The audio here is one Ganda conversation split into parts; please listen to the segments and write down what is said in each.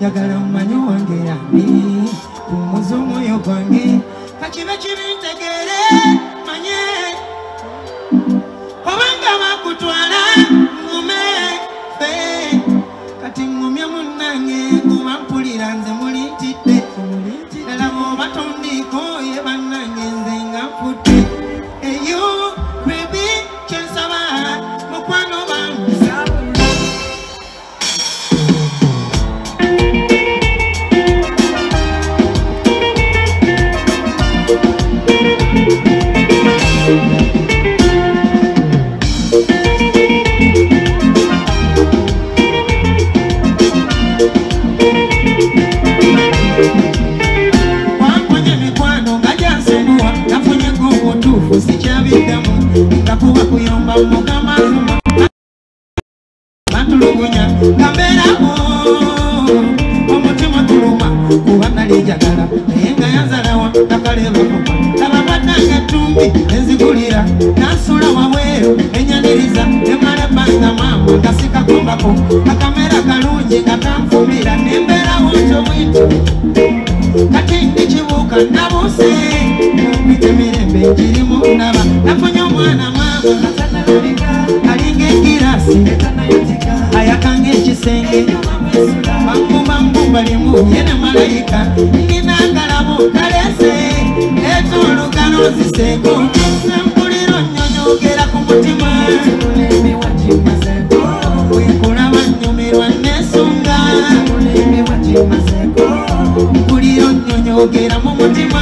njagala mumanyi wange yandi tumuza omwoyo gwange kakibe kibi manye g'omutuufu sikyabiddamu nga kuba kuyomba mugamazuma bantulugunya nga mbeerako omutima tuluma kuba nali njagala naye nga yanzalawa nakalebakuba laba baddanga ettumbi enzigulira nansula wabweru enyaniriza emala ebbanga maama nga sikakombako akamera kalungi nga kanfumira nembeerawo ntyo bwito kati ndi kibuuka nabuse mumpite mirembe nkirimu ndaba nafunye kalinga ekirasi ayakanga ekisenge mangu mangu balimu ye ne malayika ndinakalabo kalese etolugano zisengo empuliro nyonyogera ku mutima. Wekulaba nyumirwa nesunga. Mpuliro nyonyogera mu mutima.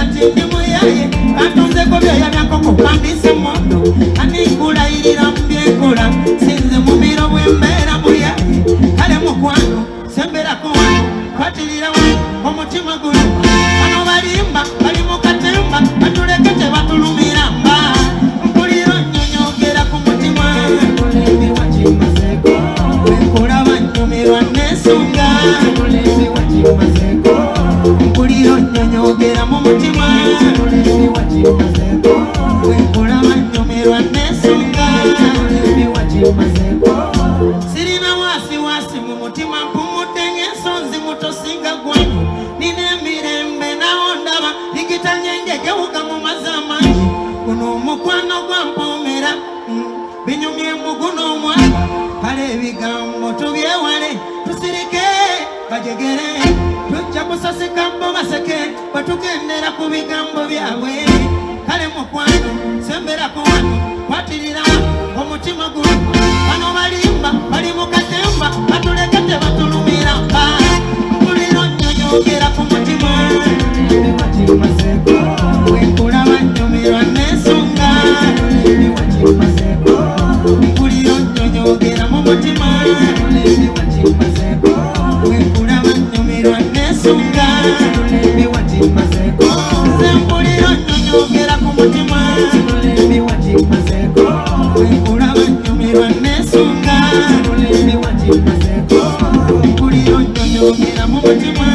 ati ndimu yaye atunzeko byoya byakoko kambisa mondo aninkulayirira mubyekola sinze mubiro bwembeera muyaye. Kale mukwano semberako wano kwatirira wano omutima guno mutima wekulaba nnyumirwa nesunga sirina wasiwasi mu mutima mpumudde ng'ensonzi mutosinga gwanyu nina emirembe nawo ndaba ligitanyengegewuga mu mazzi amangi guno omukwano gwampomera mm, binyumye mu guno omwana kale ebigambo tubyewale tusirike bajegere tujja kusasika bo baseke bwetugendera ku bigambo byabwe. Kale mukwano semberako wano kwatirira omutima guno. Bano balimba bali mu katemba batuleke tebatulumira. Mba mpuliro nnyonyogera ku mutima. Wekulaba nnyumirwa nesunga mpuliro nnyonyogera mu mutima. wekulaba nnyumirwa nze mpuliro nnyonyogera ku mutima wekulaba nnyumirwa nesunga mpuliro nnyonyogera mu mutima